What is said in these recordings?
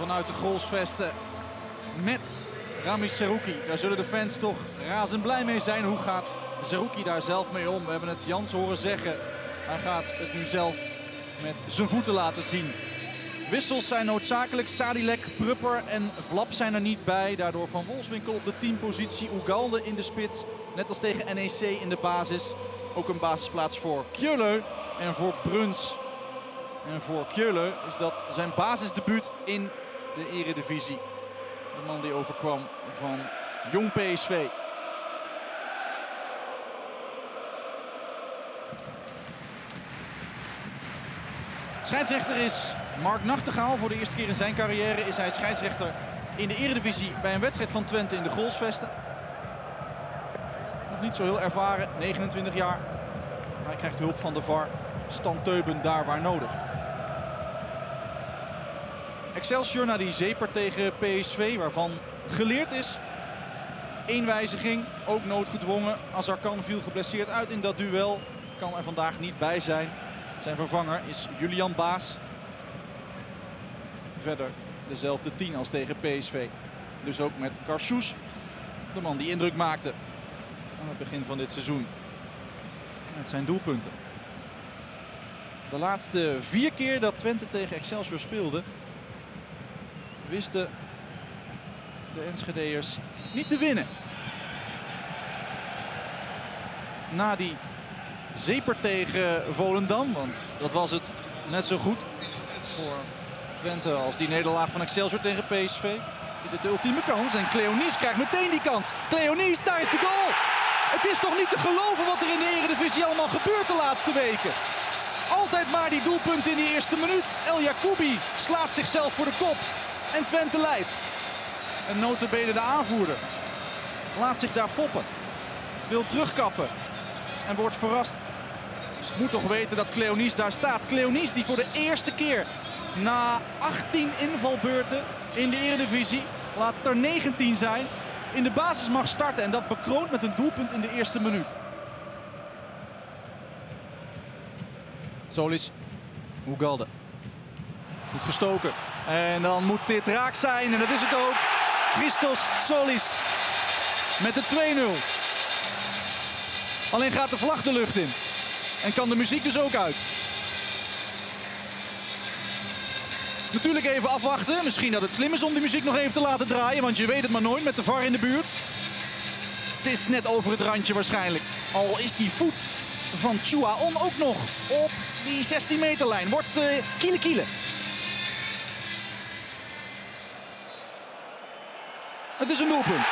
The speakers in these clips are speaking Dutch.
vanuit de goalsvesten met Rami Seruki. Daar zullen de fans toch razend blij mee zijn. Hoe gaat Seruki daar zelf mee om? We hebben het Jans horen zeggen. Hij gaat het nu zelf met zijn voeten laten zien. Wissels zijn noodzakelijk. Sadilek, Prupper en Vlap zijn er niet bij. Daardoor Van Wolfswinkel op de teampositie. Ugalde in de spits. Net als tegen NEC in de basis. Ook een basisplaats voor Kjöller en voor Bruns. En voor Kjöller is dat zijn basisdebuut in de eredivisie. De man die overkwam van jong PSV. Scheidsrechter is Mark Nachtegaal. Voor de eerste keer in zijn carrière is hij scheidsrechter in de eredivisie bij een wedstrijd van Twente in de Goalsvesten. Nog niet zo heel ervaren, 29 jaar. Hij krijgt hulp van de VAR. Teuben daar waar nodig. Excelsior naar die zeper tegen PSV, waarvan geleerd is. Eén wijziging, ook noodgedwongen. Azarkan viel geblesseerd uit in dat duel. Kan er vandaag niet bij zijn. Zijn vervanger is Julian Baas. Verder dezelfde tien als tegen PSV. Dus ook met Karsjoes, de man die indruk maakte aan het begin van dit seizoen. Met zijn doelpunten. De laatste vier keer dat Twente tegen Excelsior speelde, wisten de Enschedeërs niet te winnen. Na die zeper tegen Volendam, want dat was het net zo goed voor Twente als die nederlaag van Excelsior tegen PSV. Is het de ultieme kans en Cleonice krijgt meteen die kans. Cleonice, daar is de goal! Het is toch niet te geloven wat er in de Eredivisie allemaal gebeurt de laatste weken. Altijd maar die doelpunt in die eerste minuut. El Jacoubi slaat zichzelf voor de kop. En Twente leidt. En notabene de aanvoerder. Laat zich daar foppen. Wil terugkappen. En wordt verrast. Moet toch weten dat Cleonice daar staat. Cleonice die voor de eerste keer na 18 invalbeurten in de Eredivisie, laat er 19 zijn, in de basis mag starten. En dat bekroont met een doelpunt in de eerste minuut. Solis, Ugalde. Goed gestoken. En dan moet dit raak zijn. En dat is het ook. Christos Solis met de 2-0. Alleen gaat de vlag de lucht in. En kan de muziek dus ook uit. Natuurlijk even afwachten. Misschien dat het slim is om die muziek nog even te laten draaien. Want je weet het maar nooit met de VAR in de buurt. Het is net over het randje waarschijnlijk. Al is die voet van On ook nog op die 16 meterlijn. Wordt uh, kiele kiele. Het is een doelpunt.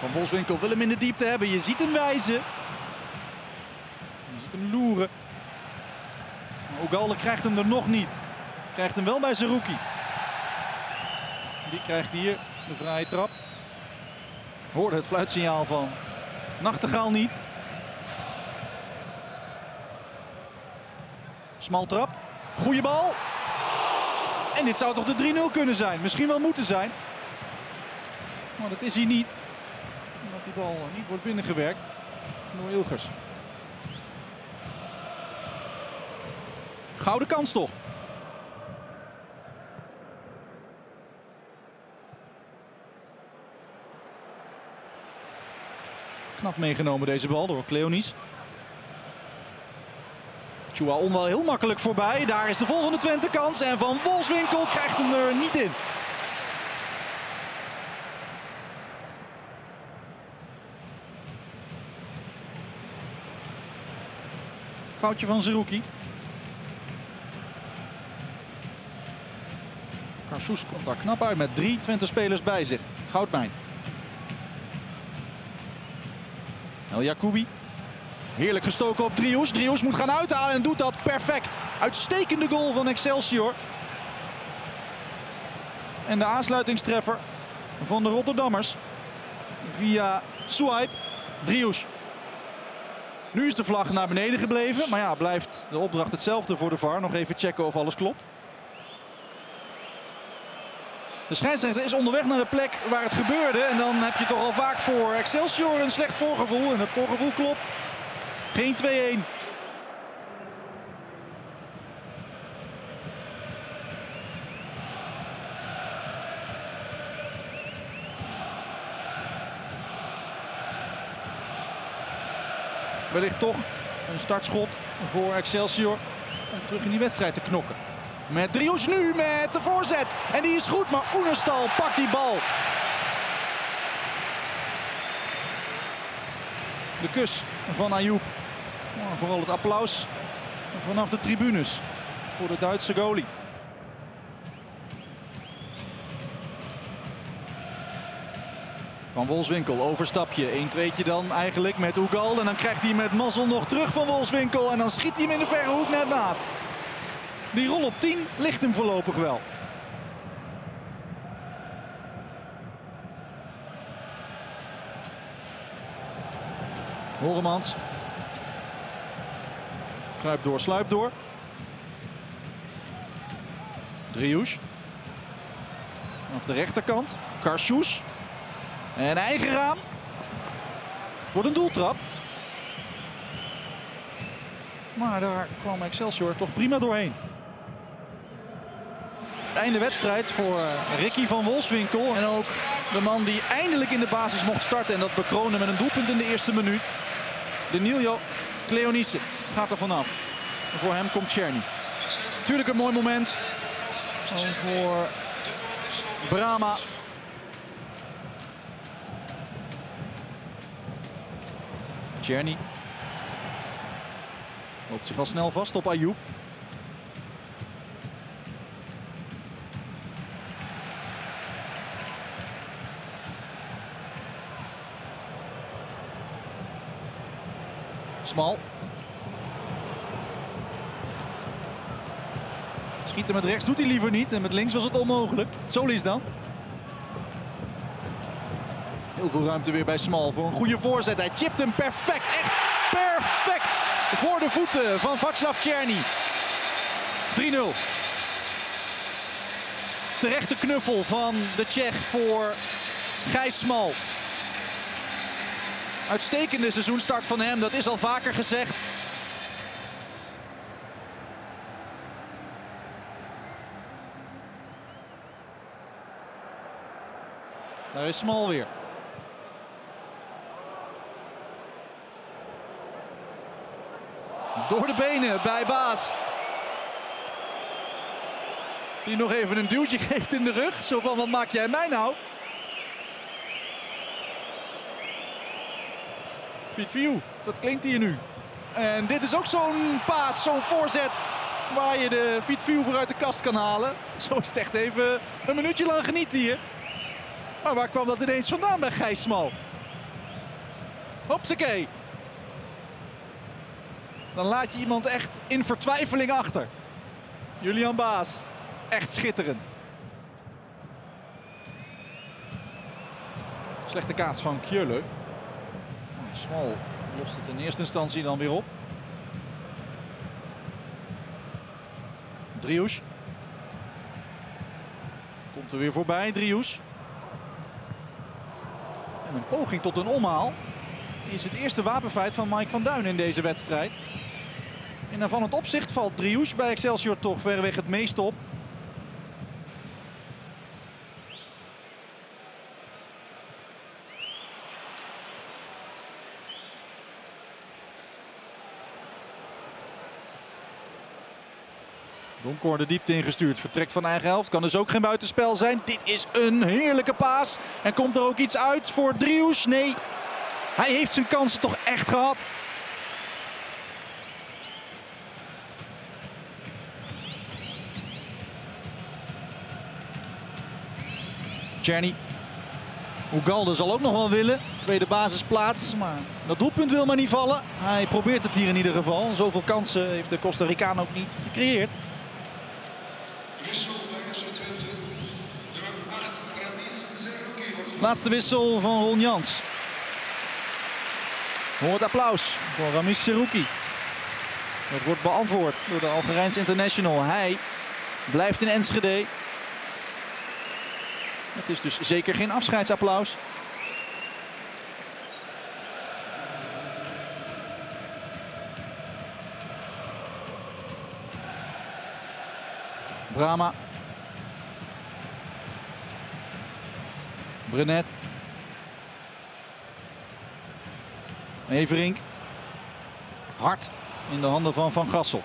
Van Boswinkel wil hem in de diepte hebben. Je ziet hem wijzen. Je ziet hem loeren. Ogalde krijgt hem er nog niet. Krijgt hem wel bij Zerouki. Die krijgt hier de vrije trap. Hoorde het fluitsignaal van Nachtegaal niet. Smal trapt. Goeie bal. En dit zou toch de 3-0 kunnen zijn. Misschien wel moeten zijn. Maar dat is hij niet. Omdat die bal niet wordt binnengewerkt door Ilgers. Gouden kans toch. Knap meegenomen deze bal door Cleonis. Chua wel heel makkelijk voorbij. Daar is de volgende Twente kans. En Van Wolfswinkel krijgt hem er niet in. Foutje van Zerouki. Karsous komt daar knap uit met drie Twente spelers bij zich. Goudmijn. El Jacoubi. Heerlijk gestoken op Drius. Drius moet gaan uithalen en doet dat perfect. Uitstekende goal van Excelsior. En de aansluitingstreffer van de Rotterdammers. Via Swipe. Drius. Nu is de vlag naar beneden gebleven. Maar ja, blijft de opdracht hetzelfde voor de VAR. Nog even checken of alles klopt. De scheidsrechter is onderweg naar de plek waar het gebeurde. En dan heb je toch al vaak voor Excelsior een slecht voorgevoel. En dat voorgevoel klopt. Geen 2-1. Wellicht toch een startschot voor Excelsior om terug in die wedstrijd te knokken. Met Drius nu met de voorzet. En die is goed, maar Oenestal pakt die bal. De kus van Ayoub. vooral het applaus vanaf de tribunes voor de Duitse goalie. Van Wolfswinkel, overstapje. 1-2'tje dan eigenlijk met Oegal. En dan krijgt hij met mazzel nog terug van Wolfswinkel. En dan schiet hij hem in de verre hoek net naast. Die rol op 10 ligt hem voorlopig wel. Horemans. Kruip door, sluip door. Drius. Vanaf de rechterkant. Karsjoes. En eigen raam. Het wordt een doeltrap. Maar daar kwam Excelsior toch prima doorheen. Einde wedstrijd voor Ricky van Wolfswinkel. En ook de man die eindelijk in de basis mocht starten. En dat bekronen met een doelpunt in de eerste minuut. De Niljo Cleonice gaat er vanaf. En voor hem komt Czerny. Natuurlijk een mooi moment voor Brama. Czerny loopt zich al snel vast op Ayoub. Schieten met rechts doet hij liever niet. En met links was het onmogelijk. Solis dan. Heel veel ruimte weer bij Smal voor een goede voorzet. Hij chipt hem perfect. Echt perfect. Voor de voeten van Václav Czerny. 3-0. Terechte knuffel van de Tsjech voor Gijs Smal. Uitstekende seizoenstart van hem, dat is al vaker gezegd. Daar is Smal weer. Door de benen bij Baas. Die nog even een duwtje geeft in de rug. Zo van, wat maak jij mij nou? Piet View, dat klinkt hier nu. En dit is ook zo'n paas, zo'n voorzet waar je de Fiet View voor uit de kast kan halen. Zo is het echt even een minuutje lang genieten hier. Maar waar kwam dat ineens vandaan bij Gijs Smal? Hopsakee. Dan laat je iemand echt in vertwijfeling achter. Julian Baas, echt schitterend. Slechte kaats van Kjöle. Smal lost het in eerste instantie dan weer op. Drius. Komt er weer voorbij, Drius. En een poging tot een omhaal is het eerste wapenfeit van Mike van Duin in deze wedstrijd. En van het opzicht valt Drius bij Excelsior toch verreweg het meest op. Donkoor de diepte ingestuurd. Vertrekt van eigen helft. Kan dus ook geen buitenspel zijn. Dit is een heerlijke paas. En komt er ook iets uit voor Drius? Nee. Hij heeft zijn kansen toch echt gehad. Czerny. Ugalde zal ook nog wel willen. Tweede basisplaats. Maar dat doelpunt wil maar niet vallen. Hij probeert het hier in ieder geval. Zoveel kansen heeft de Costa Ricaan ook niet gecreëerd. Laatste wissel van Ron Jans. Hoort applaus voor Ramis Serouki. Dat wordt beantwoord door de Algerijns international. Hij blijft in Enschede. Het is dus zeker geen afscheidsapplaus. Brama. Brenet. Everink. Hard in de handen van Van Gassel.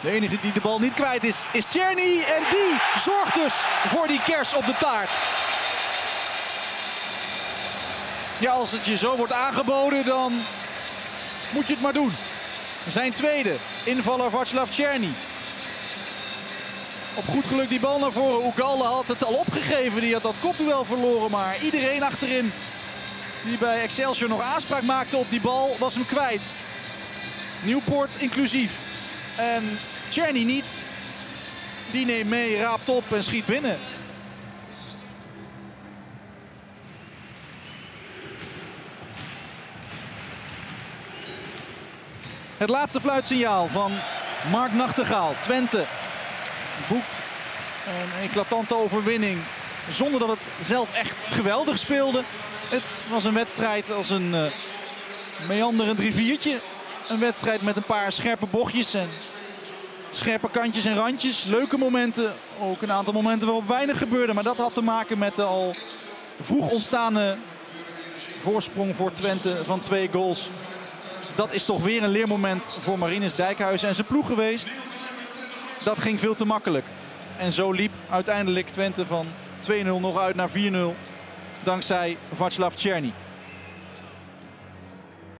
De enige die de bal niet kwijt is, is Tjerny. En die zorgt dus voor die kers op de taart. Ja, als het je zo wordt aangeboden, dan moet je het maar doen. Zijn tweede, invaller Václav Tjerny. Op goed geluk die bal naar voren. Ugalde had het al opgegeven. Die had dat kopduel verloren. Maar iedereen achterin die bij Excelsior nog aanspraak maakte op die bal was hem kwijt. Nieuwpoort inclusief. En Tjerny niet. Die neemt mee, raapt op en schiet binnen. Het laatste fluitsignaal van Mark Nachtegaal. Twente boekt een eclatante overwinning. Zonder dat het zelf echt geweldig speelde. Het was een wedstrijd als een uh, meanderend riviertje. Een wedstrijd met een paar scherpe bochtjes en scherpe kantjes en randjes. Leuke momenten. Ook een aantal momenten waarop weinig gebeurde. Maar dat had te maken met de al vroeg ontstaande voorsprong voor Twente van twee goals. Dat is toch weer een leermoment voor Marinus Dijkhuizen en zijn ploeg geweest. Dat ging veel te makkelijk. En zo liep uiteindelijk Twente van 2-0 nog uit naar 4-0. Dankzij Václav Tcherny.